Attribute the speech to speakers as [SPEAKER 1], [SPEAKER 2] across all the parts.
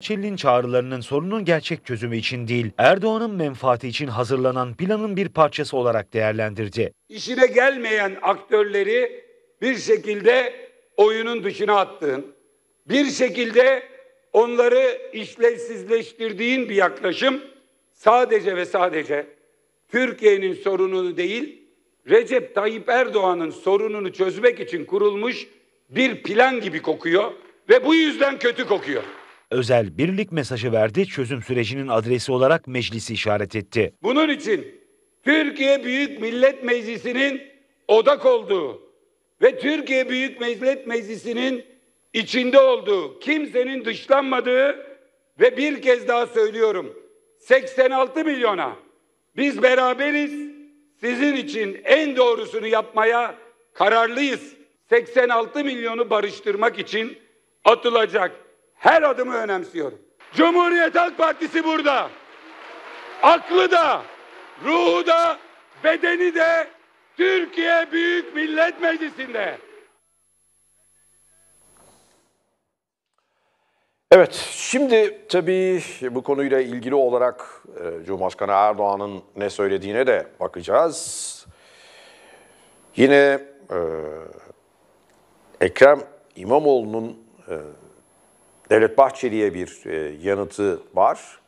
[SPEAKER 1] Çilli'nin çağrılarının sorunun gerçek çözümü için değil, Erdoğan'ın menfaati için hazırlanan planın bir parçası olarak değerlendirdi.
[SPEAKER 2] İşine gelmeyen aktörleri bir şekilde oyunun dışına attığın, bir şekilde onları işlevsizleştirdiğin bir yaklaşım sadece ve sadece Türkiye'nin sorununu değil, Recep Tayyip Erdoğan'ın sorununu çözmek için kurulmuş bir plan gibi kokuyor ve bu yüzden kötü kokuyor.
[SPEAKER 1] Özel birlik mesajı verdi, çözüm sürecinin adresi olarak meclisi işaret etti.
[SPEAKER 2] Bunun için Türkiye Büyük Millet Meclisi'nin odak olduğu ve Türkiye Büyük Millet Meclisi'nin içinde olduğu, kimsenin dışlanmadığı ve bir kez daha söylüyorum 86 milyona biz beraberiz. Sizin için en doğrusunu yapmaya kararlıyız. 86 milyonu barıştırmak için atılacak her adımı önemsiyorum. Cumhuriyet Halk Partisi burada. Aklı da, ruhu da, bedeni de Türkiye Büyük Millet Meclisi'nde.
[SPEAKER 3] Evet, şimdi tabii bu konuyla ilgili olarak e, Cumhurbaşkanı Erdoğan'ın ne söylediğine de bakacağız. Yine e, Ekrem İmamoğlu'nun e, Devlet Bahçeli'ye bir e, yanıtı var.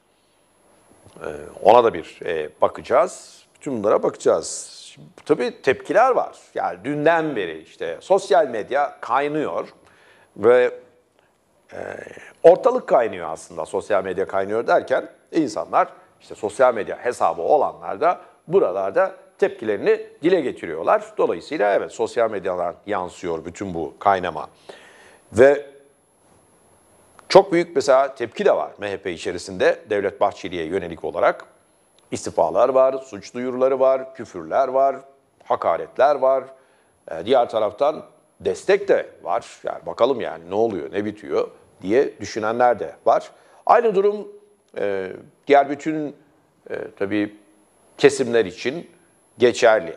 [SPEAKER 3] E, ona da bir e, bakacağız. Bütün bunlara bakacağız. Şimdi, tabii tepkiler var. Yani dünden beri işte sosyal medya kaynıyor ve e, ortalık kaynıyor aslında. Sosyal medya kaynıyor derken insanlar işte sosyal medya hesabı olanlar da buralarda tepkilerini dile getiriyorlar. Dolayısıyla evet sosyal medyadan yansıyor bütün bu kaynama. Ve çok büyük mesela tepki de var MHP içerisinde Devlet Bahçeli'ye yönelik olarak. istifalar var, suç duyuruları var, küfürler var, hakaretler var. Ee, diğer taraftan destek de var. Yani bakalım yani ne oluyor, ne bitiyor diye düşünenler de var. Aynı durum e, diğer bütün e, tabii kesimler için geçerli.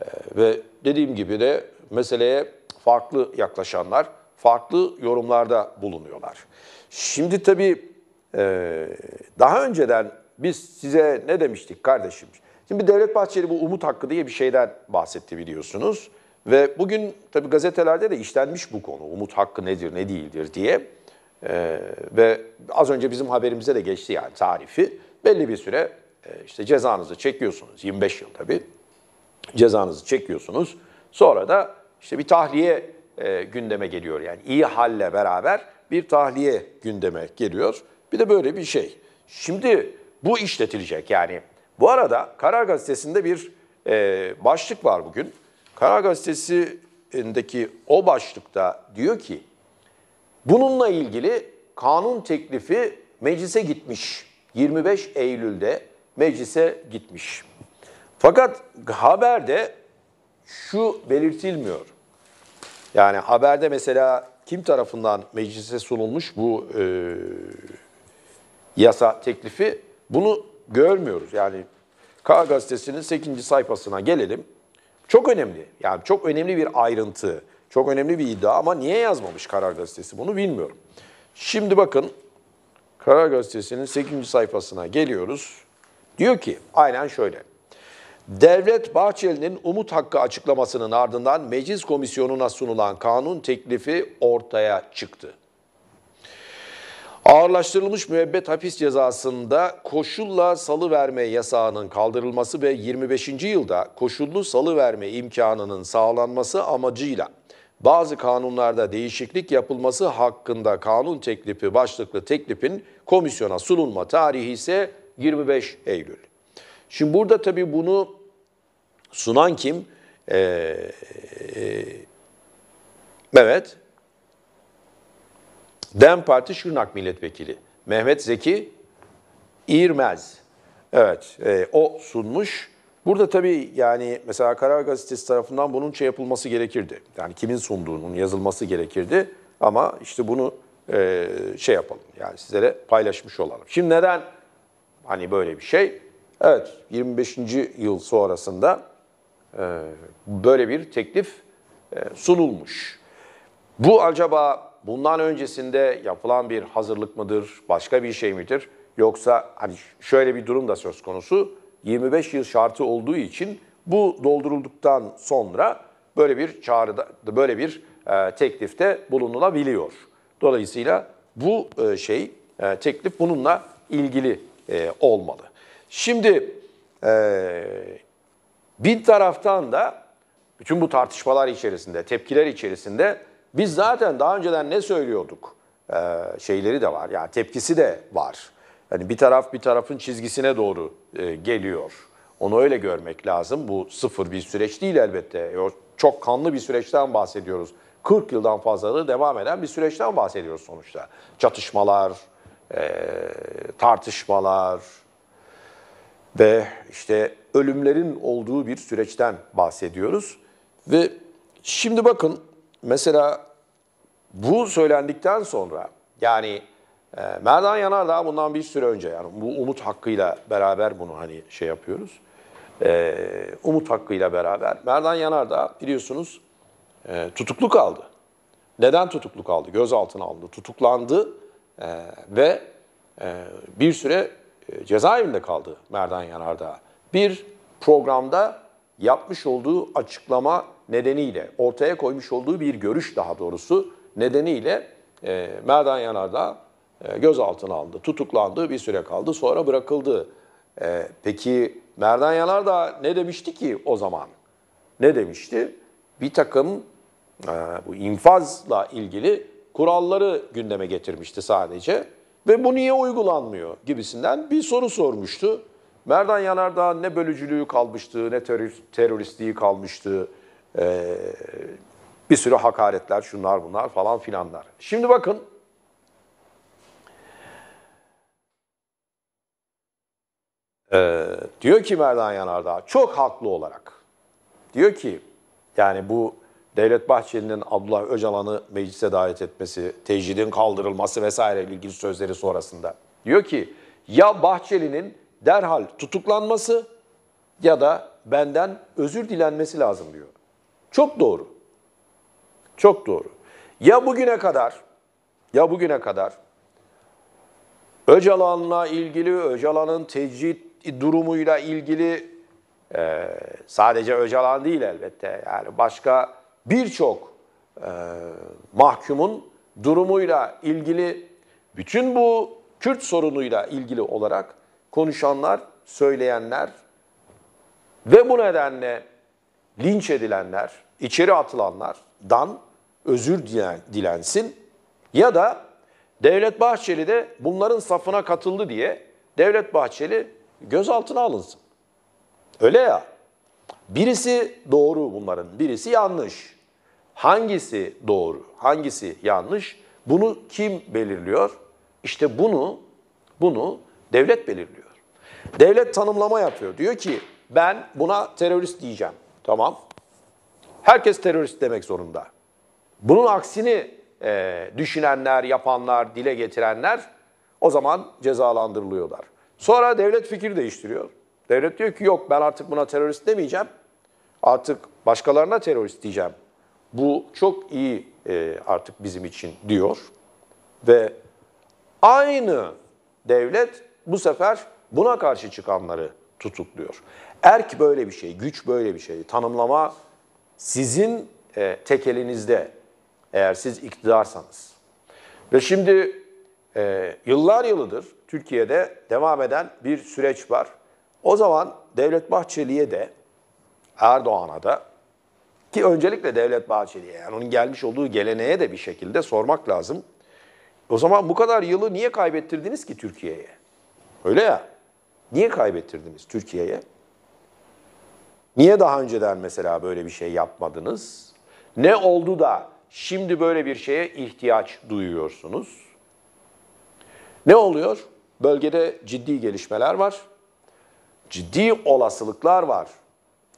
[SPEAKER 3] E, ve dediğim gibi de meseleye farklı yaklaşanlar farklı yorumlarda bulunuyorlar. Şimdi tabii e, daha önceden biz size ne demiştik kardeşim? Şimdi Devlet Bahçeli bu umut hakkı diye bir şeyden bahsetti biliyorsunuz. Ve bugün tabii gazetelerde de işlenmiş bu konu. Umut hakkı nedir, ne değildir diye. Ee, ve az önce bizim haberimize de geçti yani tarifi. Belli bir süre e, işte cezanızı çekiyorsunuz. 25 yıl tabii. Cezanızı çekiyorsunuz. Sonra da işte bir tahliye e, gündeme geliyor. Yani iyi halle beraber bir tahliye gündeme geliyor. Bir de böyle bir şey. Şimdi bu işletilecek yani. Bu arada Karar Gazetesi'nde bir e, başlık var bugün. Karar Gazetesi'ndeki o başlıkta diyor ki, bununla ilgili kanun teklifi meclise gitmiş. 25 Eylül'de meclise gitmiş. Fakat haberde şu belirtilmiyor. Yani haberde mesela kim tarafından meclise sunulmuş bu e, yasa teklifi bunu görmüyoruz. Yani K gazetesinin 8. sayfasına gelelim. Çok önemli. Yani çok önemli bir ayrıntı, çok önemli bir iddia ama niye yazmamış Karar Gazetesi bunu bilmiyorum. Şimdi bakın Karar Gazetesi'nin 8. sayfasına geliyoruz. Diyor ki aynen şöyle. Devlet Bahçeli'nin umut hakkı açıklamasının ardından meclis komisyonuna sunulan kanun teklifi ortaya çıktı. Ağırlaştırılmış müebbet hapis cezasında koşulla salı verme yasağının kaldırılması ve 25. yılda koşullu salı verme imkanının sağlanması amacıyla bazı kanunlarda değişiklik yapılması hakkında kanun teklifi başlıklı teklifin komisyona sunulma tarihi ise 25 Eylül. Şimdi burada tabii bunu sunan kim? Ee, e, Mehmet DEM Parti Şırnak Milletvekili Mehmet Zeki İrmez. Evet, e, o sunmuş. Burada tabii yani mesela Karar Gazetesi tarafından bunun şey yapılması gerekirdi. Yani kimin sunduğunun yazılması gerekirdi. Ama işte bunu e, şey yapalım yani sizlere paylaşmış olalım. Şimdi neden hani böyle bir şey? Evet 25. yıl sonrasında e, böyle bir teklif e, sunulmuş. Bu acaba bundan öncesinde yapılan bir hazırlık mıdır, başka bir şey midir? Yoksa hani şöyle bir durum da söz konusu. 25 yıl şartı olduğu için bu doldurulduktan sonra böyle bir çağrıda, böyle bir e, teklifte bulunulabiliyor. Dolayısıyla bu e, şey, e, teklif bununla ilgili e, olmalı. Şimdi e, bir taraftan da bütün bu tartışmalar içerisinde, tepkiler içerisinde biz zaten daha önceden ne söylüyorduk? Ee, şeyleri de var. Yani tepkisi de var. Yani bir taraf bir tarafın çizgisine doğru e, geliyor. Onu öyle görmek lazım. Bu sıfır bir süreç değil elbette. O çok kanlı bir süreçten bahsediyoruz. 40 yıldan fazladır devam eden bir süreçten bahsediyoruz sonuçta. Çatışmalar, e, tartışmalar, ve işte ölümlerin olduğu bir süreçten bahsediyoruz. Ve şimdi bakın mesela bu söylendikten sonra yani e, Merdan Yanardağ bundan bir süre önce yani bu umut hakkıyla beraber bunu hani şey yapıyoruz. E, umut hakkıyla beraber Merdan Yanardağ biliyorsunuz e, tutuklu kaldı. Neden tutuklu kaldı? Gözaltına alındı, tutuklandı e, ve e, bir süre cezaevinde kaldı Merdan Yanardağ. Bir programda yapmış olduğu açıklama nedeniyle, ortaya koymuş olduğu bir görüş daha doğrusu nedeniyle e, Merdan Yanardağ e, gözaltına alındı, tutuklandı, bir süre kaldı, sonra bırakıldı. E, peki Merdan Yanardağ ne demişti ki o zaman? Ne demişti? Bir takım e, bu infazla ilgili kuralları gündeme getirmişti sadece ve bu niye uygulanmıyor gibisinden bir soru sormuştu. Merdan Yanardağ ne bölücülüğü kalmıştı, ne teröristliği kalmıştı. Bir sürü hakaretler, şunlar bunlar falan filanlar. Şimdi bakın. Diyor ki Merdan Yanardağ çok haklı olarak. Diyor ki yani bu Devlet Bahçeli'nin Abdullah Öcalan'ı meclise davet etmesi, tecridin kaldırılması vesaire ilgili sözleri sonrasında. Diyor ki ya Bahçeli'nin derhal tutuklanması ya da benden özür dilenmesi lazım diyor. Çok doğru. Çok doğru. Ya bugüne kadar ya bugüne kadar Öcalan'la ilgili, Öcalan'ın tecrit durumuyla ilgili e, sadece Öcalan değil elbette yani başka birçok e, mahkumun durumuyla ilgili bütün bu Kürt sorunuyla ilgili olarak konuşanlar, söyleyenler ve bu nedenle linç edilenler, içeri atılanlardan özür dilensin ya da Devlet Bahçeli de bunların safına katıldı diye Devlet Bahçeli gözaltına alınsın. Öyle ya. Birisi doğru bunların, birisi yanlış. Hangisi doğru, hangisi yanlış? Bunu kim belirliyor? İşte bunu bunu devlet belirliyor. Devlet tanımlama yapıyor. Diyor ki ben buna terörist diyeceğim. Tamam. Herkes terörist demek zorunda. Bunun aksini e, düşünenler, yapanlar, dile getirenler o zaman cezalandırılıyorlar. Sonra devlet fikir değiştiriyor. Devlet diyor ki yok ben artık buna terörist demeyeceğim. Artık başkalarına terörist diyeceğim. Bu çok iyi e, artık bizim için diyor. Ve aynı devlet bu sefer buna karşı çıkanları tutukluyor. Erk böyle bir şey, güç böyle bir şey. Tanımlama sizin e, tek elinizde eğer siz iktidarsanız. Ve şimdi e, yıllar yılıdır Türkiye'de devam eden bir süreç var. O zaman Devlet Bahçeli'ye de Erdoğan'a da ki öncelikle Devlet Bahçeli'ye yani onun gelmiş olduğu geleneğe de bir şekilde sormak lazım. O zaman bu kadar yılı niye kaybettirdiniz ki Türkiye'ye? Öyle ya. Niye kaybettirdiniz Türkiye'ye? Niye daha önceden mesela böyle bir şey yapmadınız? Ne oldu da şimdi böyle bir şeye ihtiyaç duyuyorsunuz? Ne oluyor? Bölgede ciddi gelişmeler var. Ciddi olasılıklar var.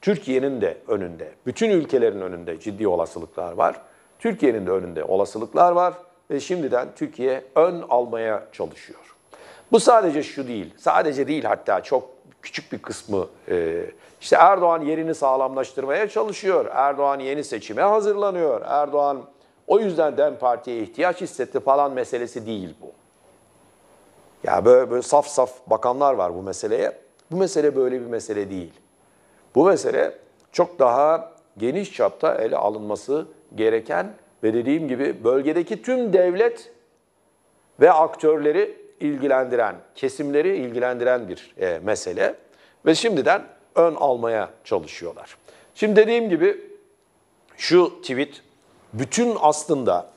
[SPEAKER 3] Türkiye'nin de önünde, bütün ülkelerin önünde ciddi olasılıklar var. Türkiye'nin de önünde olasılıklar var ve şimdiden Türkiye ön almaya çalışıyor. Bu sadece şu değil, sadece değil hatta çok küçük bir kısmı e, işte Erdoğan yerini sağlamlaştırmaya çalışıyor. Erdoğan yeni seçime hazırlanıyor. Erdoğan O yüzden DEM Parti'ye ihtiyaç hissetti falan meselesi değil bu. Ya böyle, böyle saf saf bakanlar var bu meseleye. Bu mesele böyle bir mesele değil. Bu mesele çok daha geniş çapta ele alınması gereken ve dediğim gibi bölgedeki tüm devlet ve aktörleri ilgilendiren, kesimleri ilgilendiren bir e, mesele ve şimdiden ön almaya çalışıyorlar. Şimdi dediğim gibi şu tweet bütün aslında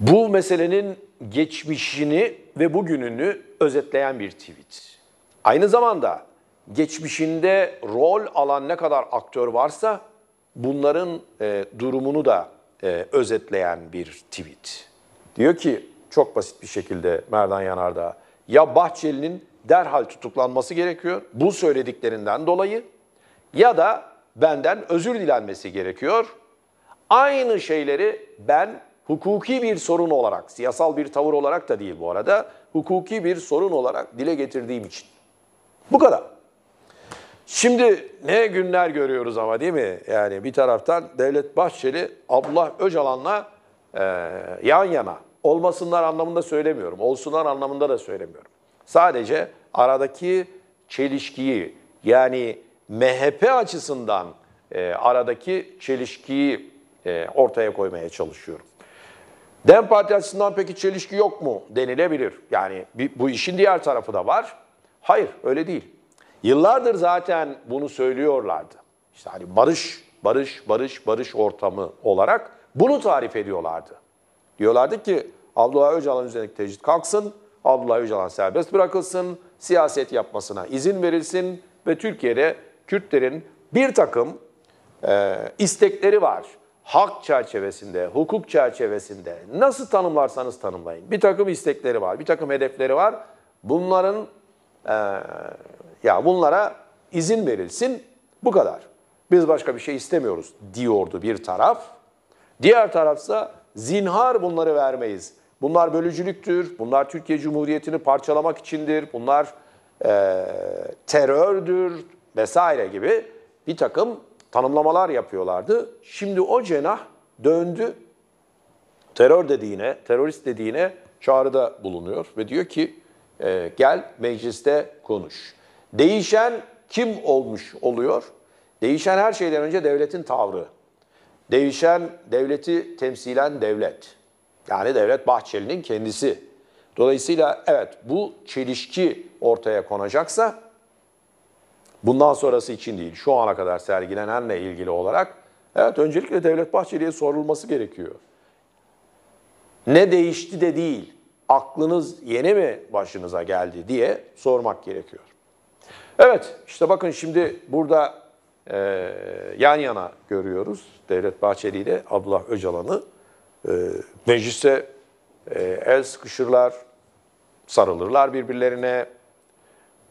[SPEAKER 3] bu meselenin geçmişini ve bugününü özetleyen bir tweet. Aynı zamanda geçmişinde rol alan ne kadar aktör varsa bunların e, durumunu da e, özetleyen bir tweet. Diyor ki çok basit bir şekilde Merdan Yanardağ, ya Bahçeli'nin derhal tutuklanması gerekiyor bu söylediklerinden dolayı ya da benden özür dilenmesi gerekiyor. Aynı şeyleri ben hukuki bir sorun olarak, siyasal bir tavır olarak da değil bu arada, hukuki bir sorun olarak dile getirdiğim için. Bu kadar. Şimdi ne günler görüyoruz ama değil mi? Yani bir taraftan Devlet Bahçeli, Abdullah Öcalan'la e, yan yana olmasınlar anlamında söylemiyorum. Olsunlar anlamında da söylemiyorum. Sadece aradaki çelişkiyi yani MHP açısından e, aradaki çelişkiyi e, ortaya koymaya çalışıyorum. DEM Parti açısından peki çelişki yok mu denilebilir. Yani bir, bu işin diğer tarafı da var. Hayır öyle değil. Yıllardır zaten bunu söylüyorlardı. İşte hani barış, barış, barış, barış ortamı olarak bunu tarif ediyorlardı. Diyorlardı ki Abdullah Öcalan üzerindeki tecrit kalksın, Abdullah Öcalan serbest bırakılsın, siyaset yapmasına izin verilsin ve Türkiye'de Kürtlerin bir takım e, istekleri var. Hak çerçevesinde, hukuk çerçevesinde nasıl tanımlarsanız tanımlayın. Bir takım istekleri var, bir takım hedefleri var. Bunların e, ya bunlara izin verilsin bu kadar. Biz başka bir şey istemiyoruz diyordu bir taraf. Diğer tarafsa zinhar bunları vermeyiz. Bunlar bölücülüktür, bunlar Türkiye Cumhuriyeti'ni parçalamak içindir, bunlar e, terördür vesaire gibi bir takım tanımlamalar yapıyorlardı. Şimdi o cenah döndü terör dediğine, terörist dediğine çağrıda bulunuyor ve diyor ki e, gel mecliste konuş. Değişen kim olmuş oluyor? Değişen her şeyden önce devletin tavrı. Değişen devleti temsilen devlet. Yani Devlet Bahçeli'nin kendisi. Dolayısıyla evet bu çelişki ortaya konacaksa bundan sonrası için değil, şu ana kadar sergilenenle ilgili olarak evet öncelikle Devlet Bahçeli'ye sorulması gerekiyor. Ne değişti de değil, aklınız yeni mi başınıza geldi diye sormak gerekiyor. Evet, işte bakın şimdi burada e, yan yana görüyoruz Devlet Bahçeli ile Abdullah Öcalan'ı. E, mecliste e, el sıkışırlar, sarılırlar birbirlerine.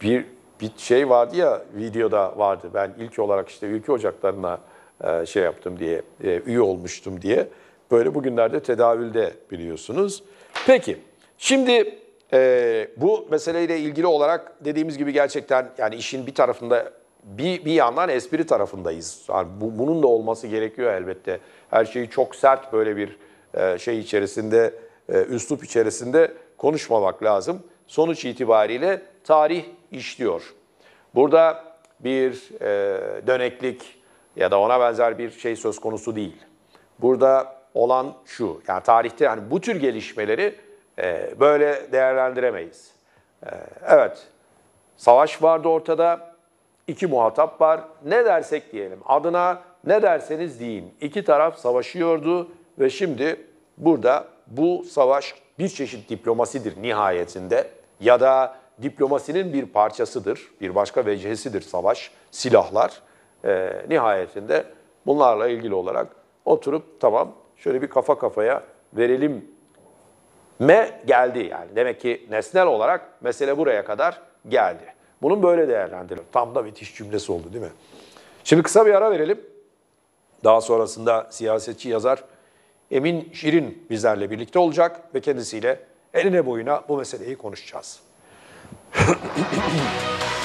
[SPEAKER 3] Bir, bir şey vardı ya, videoda vardı. Ben ilk olarak işte ülke ocaklarına e, şey yaptım diye, e, üye olmuştum diye. Böyle bugünlerde tedavülde biliyorsunuz. Peki, şimdi e, bu meseleyle ilgili olarak dediğimiz gibi gerçekten yani işin bir tarafında bir, bir yandan espri tarafındayız. Yani bu, bunun da olması gerekiyor elbette. Her şeyi çok sert böyle bir e, şey içerisinde, e, üslup içerisinde konuşmamak lazım. Sonuç itibariyle tarih işliyor. Burada bir e, döneklik ya da ona benzer bir şey söz konusu değil. Burada olan şu, yani tarihte yani bu tür gelişmeleri e, böyle değerlendiremeyiz. E, evet, savaş vardı ortada, iki muhatap var. Ne dersek diyelim, adına ne derseniz deyin. İki taraf savaşıyordu ve şimdi burada bu savaş bir çeşit diplomasidir nihayetinde ya da diplomasinin bir parçasıdır, bir başka vecihesidir savaş, silahlar. E, nihayetinde bunlarla ilgili olarak oturup tamam şöyle bir kafa kafaya verelim me geldi yani. Demek ki nesnel olarak mesele buraya kadar geldi. Bunun böyle değerlendirilir. Tam da bitiş cümlesi oldu değil mi? Şimdi kısa bir ara verelim. Daha sonrasında siyasetçi yazar Emin Şirin bizlerle birlikte olacak ve kendisiyle eline boyuna bu meseleyi konuşacağız.